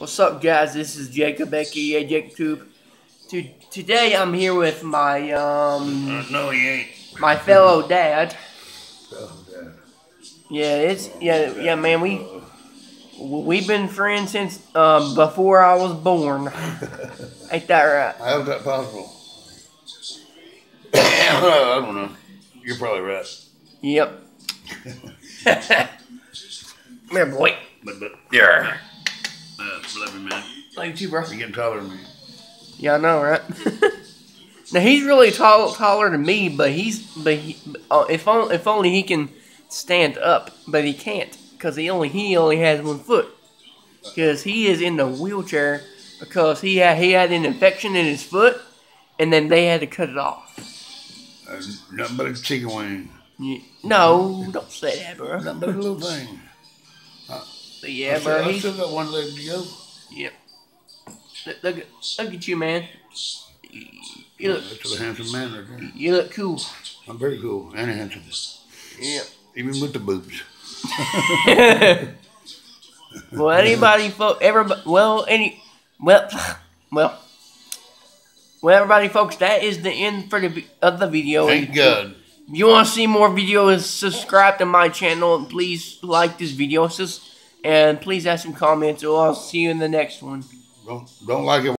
What's up, guys? This is Jacob Becky, Jacob. To, today I'm here with my um Uh, no, he ain't. my fellow dad. Oh, Dad. Yeah, it's yeah yeah man. We we've been friends since um before I was born. Ain't that right? How's that possible? I don't know. You're probably right. Yep. Come here, boy. But, but, yeah. Uh, love you, man. Love you too, bro. You're getting taller than me. Yeah, I know, right? now he's really tall, taller than me, but he's but he, uh, if only if only he can stand up, but he can't because he only he only has one foot because he is in the wheelchair because he had he had an infection in his foot, and then they had to cut it off. Uh, nothing but a chicken wing. Yeah. No, don't say that, bro. Nothing but a little thing. But yeah, I still, bro. I He, still got one leg to go. Yep. Look, look, at- look at you, man. You look, That's a handsome man right there. you look cool. I'm very cool and handsome. Yeah. Even with the boobs. Well, anybody, fo- everybody, well, any, well, well, well, everybody, folks, that is the end for the of the video. Thank God. If you want to see more videos, subscribe to my channel and please like this video, sis, and please add some comments. Or I'll see you in the next one. Don't don't like it.